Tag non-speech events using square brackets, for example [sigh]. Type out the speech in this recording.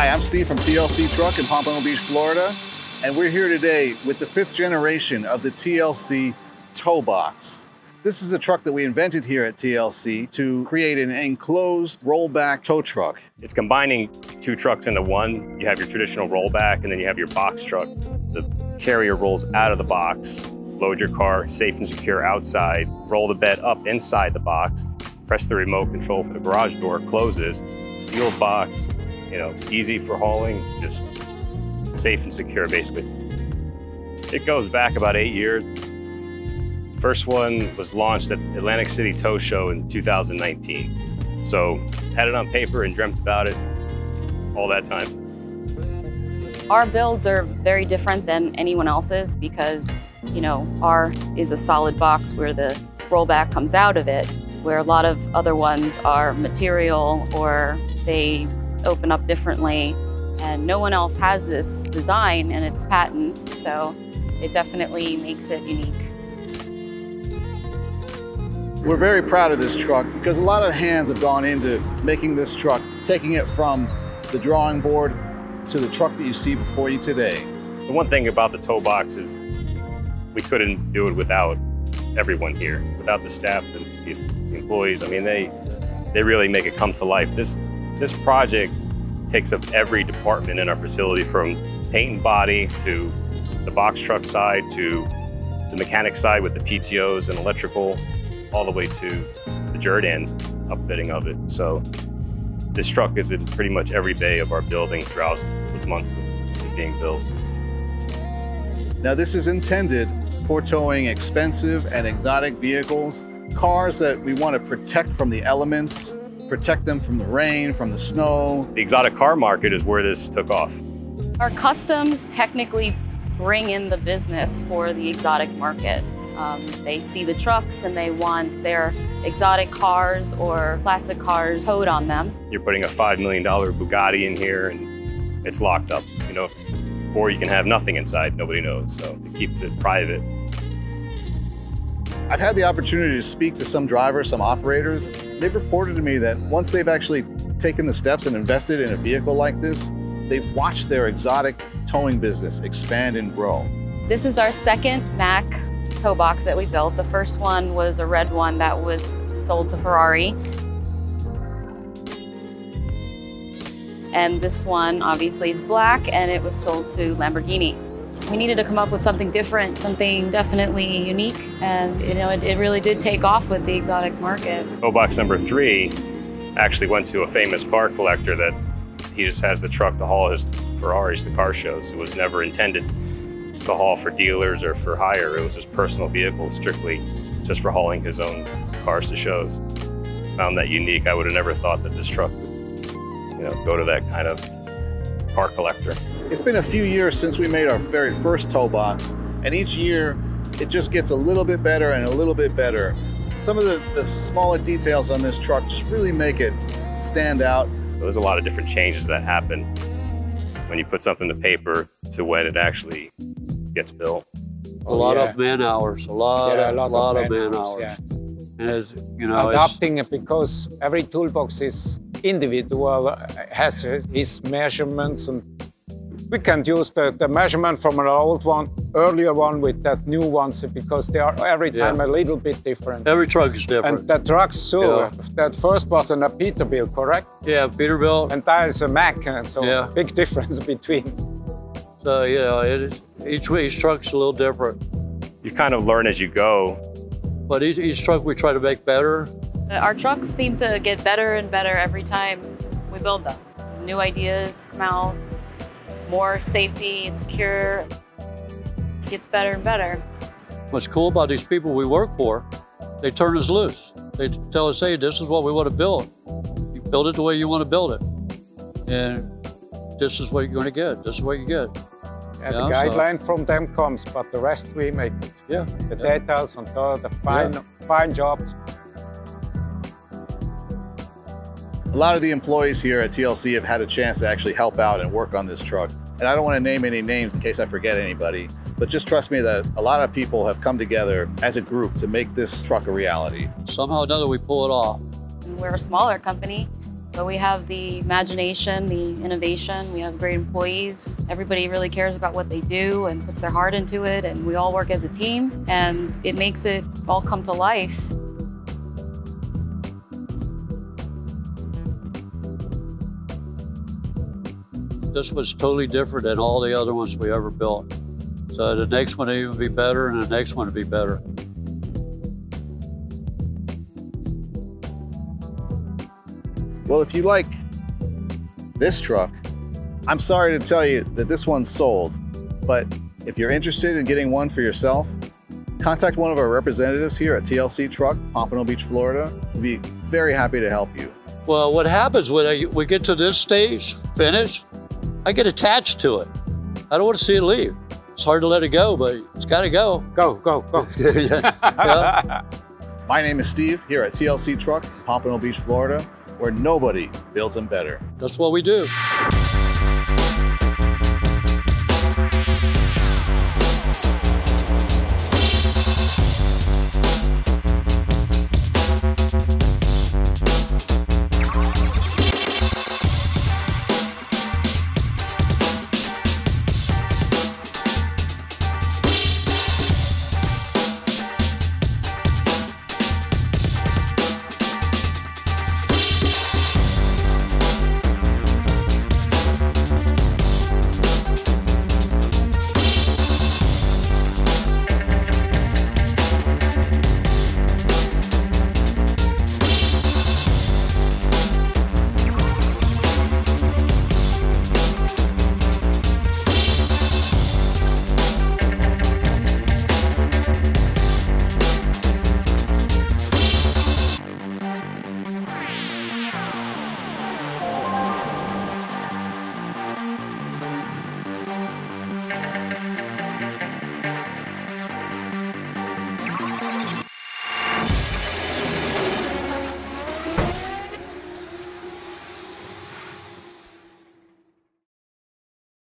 Hi, I'm Steve from TLC Truck in Pompano Beach, Florida, and we're here today with the fifth generation of the TLC Tow Box. This is a truck that we invented here at TLC to create an enclosed rollback tow truck. It's combining two trucks into one. You have your traditional rollback and then you have your box truck. The carrier rolls out of the box, load your car safe and secure outside, roll the bed up inside the box, press the remote control for the garage door, closes, sealed box, you know, easy for hauling, just safe and secure, basically. It goes back about eight years. First one was launched at Atlantic City Tow Show in 2019. So had it on paper and dreamt about it all that time. Our builds are very different than anyone else's because, you know, ours is a solid box where the rollback comes out of it, where a lot of other ones are material or they open up differently. And no one else has this design and it's patent, so it definitely makes it unique. We're very proud of this truck because a lot of hands have gone into making this truck, taking it from the drawing board to the truck that you see before you today. The one thing about the tow box is we couldn't do it without everyone here, without the staff and the employees. I mean, they they really make it come to life. This this project takes up every department in our facility from paint and body to the box truck side to the mechanic side with the PTOs and electrical, all the way to the Jerr-Dan upfitting of it. So this truck is in pretty much every bay of our building throughout this month of being built. Now this is intended for towing expensive and exotic vehicles, cars that we want to protect from the elements protect them from the rain, from the snow. The exotic car market is where this took off. Our customs technically bring in the business for the exotic market. Um, they see the trucks and they want their exotic cars or classic cars towed on them. You're putting a $5 million Bugatti in here and it's locked up, you know, or you can have nothing inside, nobody knows. So it keeps it private. I've had the opportunity to speak to some drivers, some operators. They've reported to me that once they've actually taken the steps and invested in a vehicle like this, they've watched their exotic towing business expand and grow. This is our second Mack tow box that we built. The first one was a red one that was sold to Ferrari. And this one obviously is black and it was sold to Lamborghini. We needed to come up with something different, something definitely unique. And you know, it, it really did take off with the exotic market. Tow box number three actually went to a famous car collector that he just has the truck to haul his Ferraris to car shows. It was never intended to haul for dealers or for hire. It was his personal vehicle, strictly just for hauling his own cars to shows. Found that unique. I would have never thought that this truck would, you know, go to that kind of car collector. It's been a few years since we made our very first tow box, and each year it just gets a little bit better and a little bit better. Some of the, the smaller details on this truck just really make it stand out. There's a lot of different changes that happen when you put something to paper to when it actually gets built. A lot yeah. of man hours, a lot, yeah, a lot, lot of, man, hours. Yeah. And as, you know, adapting it because every tow box is individual, has its measurements and we can use the, the measurement from an old one, earlier one with that new ones because they are every time yeah. a little bit different. Every truck is different. And the trucks too. Yeah. That first was an, a Peterbilt, correct? Yeah, Peterbilt. And that is a Mack, so yeah. big difference [laughs] between. So, yeah, it is, each, each truck's a little different. You kind of learn as you go. But each, each truck we try to make better. Uh, our trucks seem to get better and better every time we build them. New ideas come out, more safety, secure, gets better and better. What's cool about these people we work for, they turn us loose. They tell us, hey, this is what we want to build. You build it the way you want to build it. And this is what you're going to get. This is what you get. Yeah, the guideline so. from them comes, but the rest we make it. Yeah. The yeah. details on top, the fine, yeah. fine jobs. A lot of the employees here at TLC have had a chance to actually help out and work on this truck. And I don't want to name any names in case I forget anybody, but just trust me that a lot of people have come together as a group to make this truck a reality. Somehow or another, we pull it off. We're a smaller company, but we have the imagination, the innovation, we have great employees. Everybody really cares about what they do and puts their heart into it, and we all work as a team, and it makes it all come to life. This was totally different than all the other ones we ever built. So the next one will even be better, and the next one will be better. Well, if you like this truck, I'm sorry to tell you that this one's sold, but if you're interested in getting one for yourself, contact one of our representatives here at TLC Truck, Pompano Beach, Florida. We'd be very happy to help you. Well, what happens when I, we get to this stage, finish, I get attached to it. I don't want to see it leave. It's hard to let it go, but it's got to go. Go, go, go. [laughs] yeah. [laughs] My name is Steve here at TLC Truck, Pompano Beach, Florida where nobody builds them better. That's what we do.